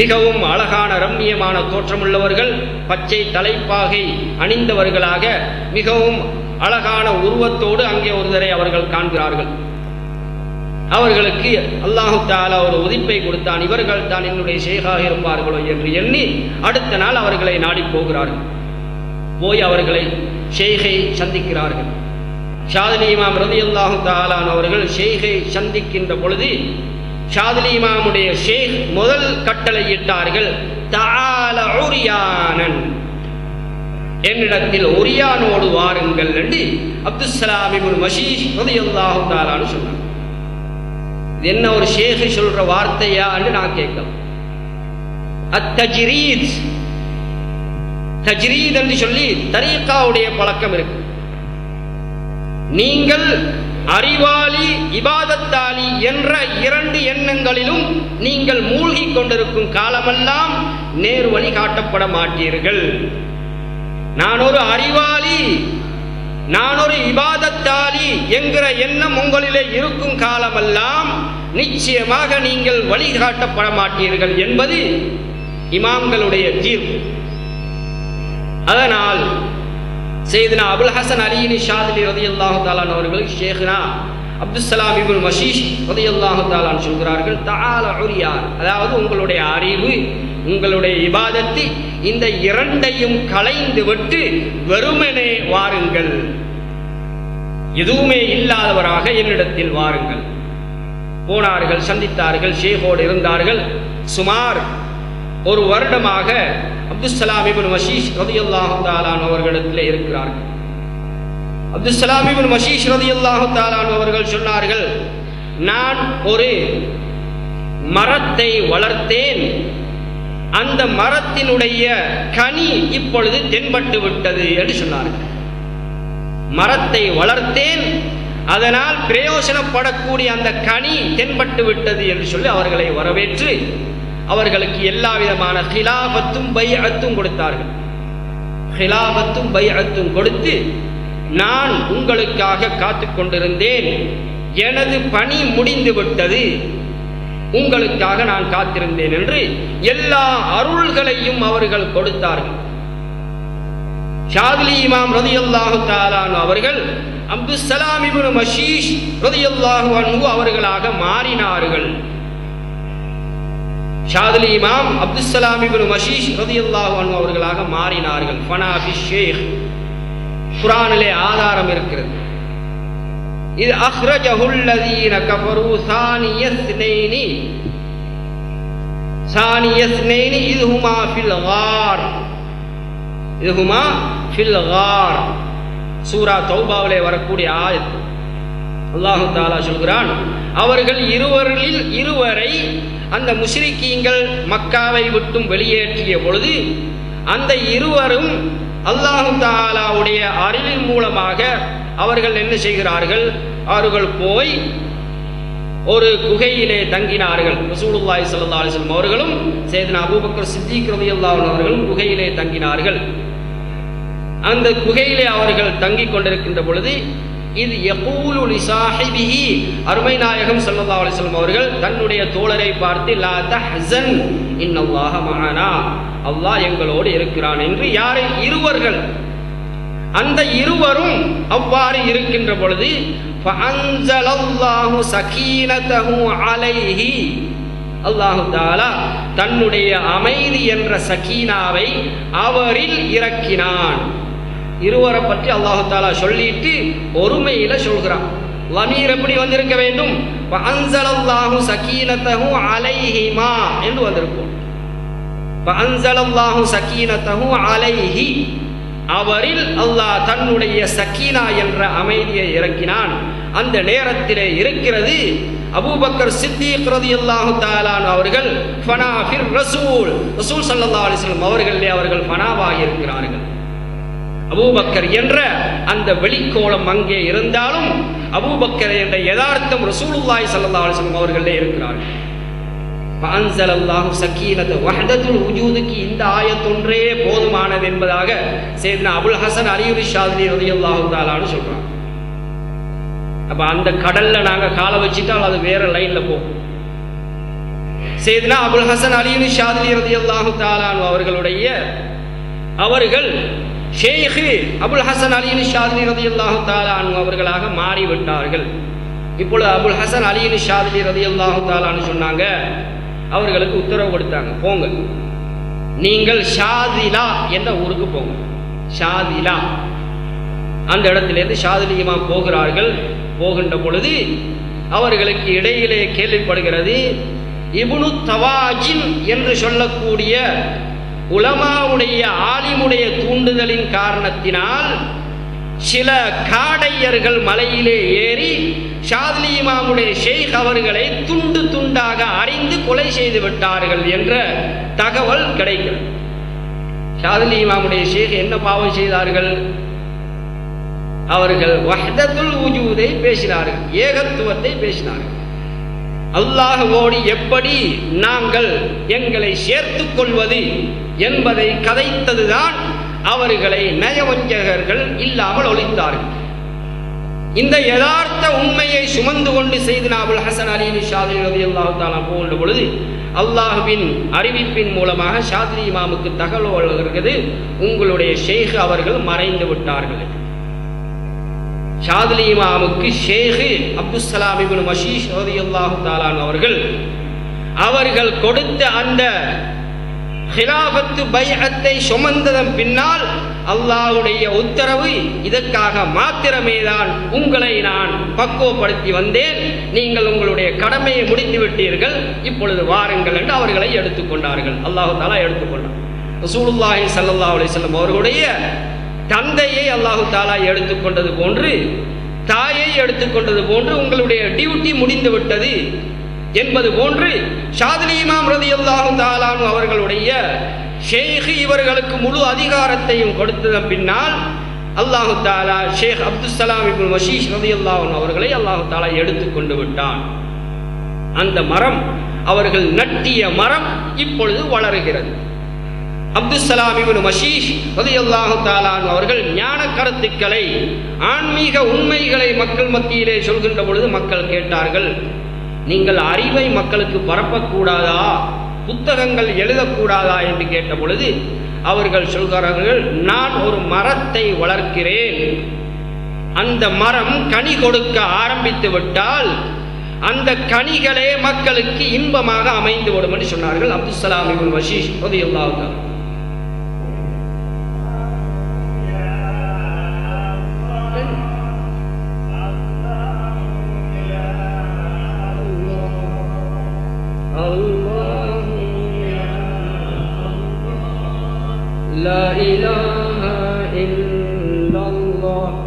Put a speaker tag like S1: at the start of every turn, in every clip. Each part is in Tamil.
S1: மிகவும் அழகான ரம்மியமான தோற்றமுள்ளவர்கள் பச்சை தலைப்பாகை அணிந்தவர்களாக மிகவும் அழகான உருவத்தோடு அங்கே ஒருதரை அவர்கள் காண்கிறார்கள். அவர்களுக்கு அல்லாஹு தாலா ஒரு உதிப்பை கொடுத்தான். இவர்கள் தான் என்னுடைய ஷேகாக இருப்பார்களோ என்று எண்ணி அடுத்த நாள் அவர்களை நாடி போகிறார்கள். போய் அவர்களை ஷேகை சந்திக்கிறார்கள். ஷாதிலி இமாம் ரதி அல்லாஹு தாலான் அவர்கள் ஷேகை சந்திக்கின்ற பொழுது ஷாதிலி இமாமுடைய ஷேக் முதல் கட்டளையிட்டார்கள் தால உரியானன். என்னிடத்தில் ஒரியானோடு வாருங்கள் என்று அப்துல் இப்னு மஷீஷ் ரதி தாலான்னு சொன்னார். இது என்ன ஒரு ஷேகு சொல்ற வார்த்தையா என்று நான் கேட்கலாம். அத்தஜ்ரீத் தஜ்ரீத் என்று சொல்லி தரீக்காவுடைய பழக்கம் இருக்கு. நீங்கள் அறிவாளி இபாதத்தாளி என்ற இரண்டு எண்ணங்களிலும் நீங்கள் மூழ்கிக் கொண்டிருக்கும் காலமெல்லாம் நேர் வழி காட்டப்பட மாட்டீர்கள். நான் ஒரு அறிவாளி நான் ஒரு இபாதத்தாளி என்கிற எண்ணம் உங்களிலே இருக்கும் காலமெல்லாம் நிச்சயமாக நீங்கள் வழிகாட்டப்பட மாட்டீர்கள் என்பது இமாம்களுடைய தீர்ப்பு. அதனால் செய்தனா அபுல் ஹசன் அலினி ஷாதிலி ரதியல்லாஹு தாலான் அவர்கள் ஷேഖ്னா அப்துல் இபுல் மஷீஷ் ரதியல்லாஹு தாலான் சொல்கிறார்கள் தால உரியார் அதாவது உங்களுடைய அறிவு உங்களுடைய இபாதத்து இந்த இரண்டையும் களைந்து விட்டு வெறுமனே வாருங்கள். எதுவுமே இல்லாதவராக என்னிடத்தில் வாருங்கள். போனார்கள் சந்தித்தார்கள் ஷேகோடு இருந்தார்கள். சுமார் ஒரு வருடமாக அப்துசலாம் இபின் மஷீஷ் ரதியுல்லாஹு தாலான் அவர்களிடத்தில் இருக்கிறார்கள். அப்துசலாம் இபின் மஷீஷ் ரதியுல்லாஹு தாலான் அவர்கள் சொன்னார்கள் நான் ஒரு மரத்தை வளர்த்தேன். அந்த மரத்தினுடைய கனி இப்பொழுது தென்பட்டு விட்டது என்று சொன்னார்கள். மரத்தை வளர்த்தேன். அதனால் பிரயோசனப்படக்கூடிய அந்த கனி தென்பட்டு விட்டது என்று சொல்லி அவர்களை வரவேற்று அவர்களுக்கு எல்லா விதமான ஹிலாபத்தும் பைஅத்தும் கொடுத்தார்கள். ஹிலாபத்தும் பைஅத்தும் கொடுத்து நான் உங்களுக்காக காத்து கொண்டிருந்தேன். எனது பணி முடிந்து விட்டது. உங்களுக்காக நான் காத்திருந்தேன் என்று எல்லா அருள்களையும் அவர்கள் கொடுத்தார்கள். ஷாதிலி இமாம் ரதியல்லாஹு தாலான் அவர்கள் அப்துல் சலாம் இப்னு மஷீஷ் ரதியல்லாஹு அன்பு அவர்களாக மாறினார்கள். ஷாதிலி இமாம் அப்துல் இபின் மஷீஷ் ரதியல்லாஹு அன்ஹு அவர்களாக மாறினார்கள். ஃபனாபி ஷேக். குரானிலே ஆதாரம் இருக்கிறது. இது அஹ்ரஜஹுல்லதீன கஃபரு சானியஸ்னைனி. சானியஸ்னைனி இதுஹுமா ஃபில் கார். இதுஹுமா ஃபில் கார். சூரா தௌபாவிலே வரக்கூடிய ஆயத்து. அல்லாஹு தாலா சொல்கிறான் அவர்கள் இருவரில் இருவரை அந்த முஸ்ரிக்கீங்கள் மக்காவை விட்டும் வெளியேற்றிய பொழுது அந்த இருவரும் அல்லாஹு தாலாவுடைய அறிவின் மூலமாக அவர்கள் என்ன செய்கிறார்கள்? அவர்கள் போய் ஒரு குகையிலே தங்கினார்கள். ரசூலுல்லாய் சல்லா அலிஸ்லம் அவர்களும் சேதனா அபூபக்கர் சித்திக் ரவி அவர்களும் குகையிலே தங்கினார்கள். அந்த குகையிலே அவர்கள் தங்கிக் கொண்டிருக்கின்ற பொழுது இது யகூலு லிசாஹிபிஹி. அருமை நாயகம் ஸல்லல்லாஹு அலைஹி வஸல்லம் அவர்கள் தன்னுடைய தோழரை பார்த்து லா தஹ்சன் இன்னல்லாஹ மஅனா. அல்லாஹ் எங்களோடு இருக்கிறான் என்று யாரை? இருவர்கள். அந்த இருவரும் அவ்வாறு இருக்கின்ற பொழுது ஃபஅன்ஸலல்லாஹு சகீனதஹு அலைஹி. அல்லாஹு தாலா தன்னுடைய அமைதி என்ற சகீனாவை அவரில் இறக்கினான். இருவரை பற்றி அல்லாஹு தாலா சொல்லிட்டு ஒருமையில சொல்கிறான். லமீர் எப்படி வந்திருக்க வேண்டும்? அன்சலல்லாஹு சகீனத்தகும் அலைஹிமா என்று வந்திருக்கும். அன்சலல்லாஹு சகீனத்தகும் அலைஹி அவரில் அல்லாஹ் தன்னுடைய சக்கீனா என்ற அமைதியை இறக்கினான். அந்த நேரத்திலே இருக்கிறது அபூபக்கர் சித்திக் ரலியல்லாஹு தாலான் அவர்கள் ஃபனா ஃபிர் ரசூல். ரசூல் சல்லா அலைஹி அவர்களே அவர்கள் ஃபனாவாகி இருக்கிறார்கள் அபூபக்கர் என்ற அந்த வெளிக்கோளம் அங்கே இருந்தாலும் அபூபக்கர் என்ற யதார்த்தம் ரசூலுல்லாய் சல்லா அலைஹி அவர்களே இருக்கிறார்கள். ஃபஅன்ஸல அல்லாஹு வஹதத்துல் உஜூதுக்கு இந்த ஆயத்தொன்றே போதுமானது என்பதாக சேத்னா அபுல் ஹசன் அலியுரி ஷாதிலி ரலியல்லாஹு தஆலான்னு சொல்றாங்க அப்ப அந்த கடல்ல நாங்க காலை வச்சிட்டால் அது வேற லைன்ல போகும். சேத்னா அபுல் ஹசன் அலினு ஷாதிலி ரதியல்லாஹு தாலான் அவர்களுடைய அவர்கள் ஷேஹு அபுல் ஹசன் அலினு ஷாதிலி ரதியல்லாஹு தாலானு அவர்களாக மாறிவிட்டார்கள். இப்பொழுது அபுல் ஹசன் அலினு ஷாதிலி ரதியல்லாஹு தாலான்னு சொன்னாங்க அவர்களுக்கு உத்தரவு கொடுத்தாங்க போங்க. நீங்கள் ஷாதிலா என்ற ஊருக்கு போங்க. ஷாதிலா. அந்த இடத்திலேருந்து ஷாதிலியமா போகிறார்கள். போகின்ற பொழுது அவர்களுக்கு இடையிலே கேள்விப்படுகிறது இபுனு தவாஜின் என்று சொல்லக்கூடிய உலமாவுடைய ஆலிமுடைய தூண்டுதலின் காரணத்தினால் சில காடையர்கள் மலையிலே ஏறி ஷாதிலி இமாமுடைய ஷேக் அவர்களை துண்டு துண்டாக அறிந்து கொலை செய்து விட்டார்கள் என்ற தகவல் கிடைக்கிறது. ஷாதிலி இமாமுடைய ஷேக் என்ன பாவம் செய்தார்கள்? அவர்கள் வஹதத்துல் உஜூதை பேசினார்கள் ஏகத்துவத்தை பேசினார்கள். அல்லாஹுவோடு எப்படி நாங்கள் எங்களை சேர்த்து கொள்வது என்பதை கதைத்ததுதான் அவர்களை நயவஞ்சகர்கள் இல்லாமல் ஒழித்தார்கள். இந்த யதார்த்த உண்மையை சுமந்து கொண்டு செய்து நாபுல் ஹசன் அலி ஷாதிரி ரதி அல்லாஹு தாலா பொழுது அல்லாஹுவின் அறிவிப்பின் மூலமாக ஷாதிரி இமாமுக்கு தகவல் வருகிறது உங்களுடைய ஷேக் அவர்கள் மறைந்து விட்டார்கள் ஷாதிலி இமாமுக்கு ஷேகு அப்துசலாம் இபின் மஷீஷ் ரதி அல்லாஹு தாலான் அவர்கள் அவர்கள் கொடுத்த அந்த ஹிலாபத்து பைஅத்தை சுமந்ததன் பின்னால் அல்லாஹுடைய உத்தரவு இதற்காக மாத்திரமே தான் உங்களை நான் பக்குவப்படுத்தி வந்தேன். நீங்கள் உங்களுடைய கடமையை முடித்து விட்டீர்கள். இப்பொழுது வாருங்கள் என்று அவர்களை எடுத்துக்கொண்டார்கள் அல்லாஹு தாலா எடுத்துக்கொண்டார் ரசூலுல்லாஹி சல்லா அலி செல்லம் அவர்களுடைய தந்தையை அல்லாஹு தாலா எடுத்துக்கொண்டது போன்று தாயை எடுத்துக்கொண்டது போன்று உங்களுடைய டியூட்டி முடிந்து விட்டது என்பது போன்று ஷாதிலி இமாம் ரதி அல்லாஹு தாலானு அவர்களுடைய ஷேக் இவர்களுக்கு முழு அதிகாரத்தையும் கொடுத்ததன் பின்னால் அல்லாஹு தாலா ஷேக் அப்துல் இப்னு மஷீஷ் ரதி அல்லாஹன் அவர்களை அல்லாஹு தாலா எடுத்துக்கொண்டு விட்டான். அந்த மரம் அவர்கள் நட்டிய மரம் இப்பொழுது வளருகிறது. அப்துசலாம் இவனு மஷீஷ் ரதியல்லாஹு தாலான் அவர்கள் ஞான கருத்துக்களை ஆன்மீக உண்மைகளை மக்கள் மத்தியிலே சொல்கின்ற பொழுது மக்கள் கேட்டார்கள் நீங்கள் அறிவை மக்களுக்கு பரப்பக்கூடாதா? புத்தகங்கள் எழுதக்கூடாதா? என்று கேட்ட பொழுது அவர்கள் சொல்கிறார்கள் நான் ஒரு மரத்தை வளர்க்கிறேன். அந்த மரம் கனி கொடுக்க ஆரம்பித்து விட்டால் அந்த கனிகளே மக்களுக்கு இன்பமாக அமைந்து விடும் என்று சொன்னார்கள் அப்துல் இவன் வஷீஷ்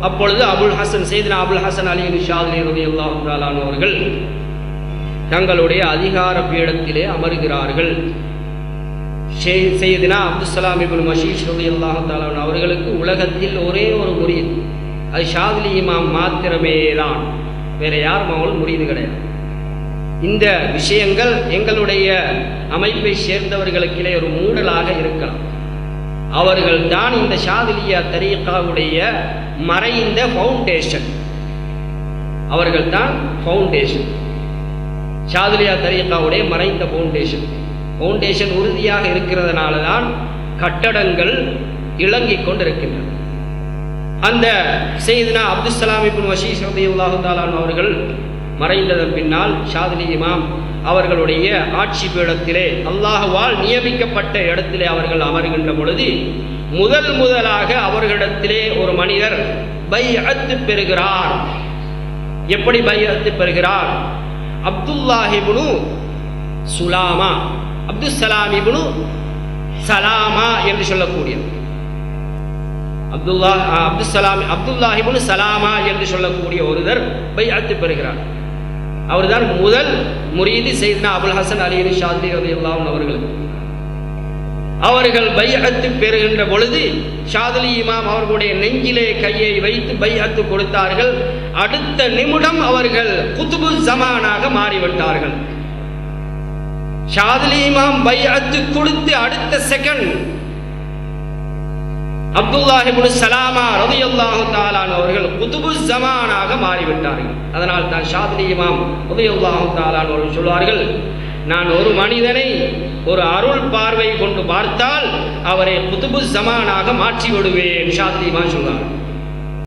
S1: அப்பொழுது அபுல் ஹசன் செய்தினா அபுல் ஹசன் அலி ஷாதிலி ரதி அல்லாஹு அவர்கள் தங்களுடைய அதிகார பீடத்திலே அமர்கிறார்கள். செய்தினா அப்துசலாம் இபுல் மஷீஷ் ரதி அல்லாஹாலான் அவர்களுக்கு உலகத்தில் ஒரே ஒரு முறியது அது ஷாதிலி இமாம் மாத்திரமே தான் வேற யாரும் அவங்களும் முறியது கிடையாது. இந்த விஷயங்கள் எங்களுடைய அமைப்பை சேர்ந்தவர்களுக்கிடையே ஒரு மூடலாக இருக்கலாம். அவர்கள் தான் இந்த ஷாதிலியா தரீக்காவுடைய மறைந்த ஃபவுண்டேஷன் அவர்கள் தான் ஃபவுண்டேஷன் ஷாதிலியா தரீக்காவுடைய மறைந்த ஃபவுண்டேஷன் ஃபவுண்டேஷன் உறுதியாக இருக்கிறதுனால தான் கட்டடங்கள் இளங்கிக் கொண்டிருக்கின்றன. அந்த செய்தினா அப்துல் இபின் வஷீஸ் ரதியுல்லாஹு தாலான் அவர்கள் மறைந்ததன் பின்னால் ஷாதிலி இமாம் அவர்களுடைய ஆட்சி பீடத்திலே அல்லாஹுவால் நியமிக்கப்பட்ட இடத்திலே அவர்கள் அமர்கின்ற பொழுது முதல் முதலாக அவர்களிடத்திலே ஒரு மனிதர் பை அத்து பெறுகிறார். எப்படி பை அத்து பெறுகிறார் அப்துல்லாஹிபுனு சுலாமா அப்துல் சலாமிபுனு சலாமா என்று சொல்லக்கூடிய அப்துல்லா அப்துல் சலாம் அப்துல்லாஹிபுனு சலாமா என்று சொல்லக்கூடிய ஒருவர் பை அத்து பெறுகிறார். அவர்தான் முதல் முரீதி செய்தனா அபுல் ஹசன் அலி அலி ஷாதி ரதி அல்லாஹன் அவர்களுக்கு அவர்கள் பைஅத்து பெறுகின்ற பொழுது ஷாதுலி இமாம் அவர்களுடைய நெஞ்சிலே கையை வைத்து பைஅத்து கொடுத்தார்கள். அடுத்த நிமிடம் அவர்கள் குத்துபு ஜமானாக மாறிவிட்டார்கள். ஷாதுலி இமாம் பைஅத்து கொடுத்து அடுத்த செகண்ட் அப்துல்லாஹிபுல் சலாமா ரதியுல்லாஹு தாலான் அவர்கள் குதுபு ஜமானாக மாறிவிட்டார்கள். அதனால் தான் ஷாதிலி இமாம் ரதியுல்லாஹு தாலான் அவர்கள் சொல்வார்கள் நான் ஒரு மனிதனை ஒரு அருள் பார்வை கொண்டு பார்த்தால் அவரை குதுபு ஜமானாக மாற்றி விடுவேன் ஷாத்திமா சொல்றாங்க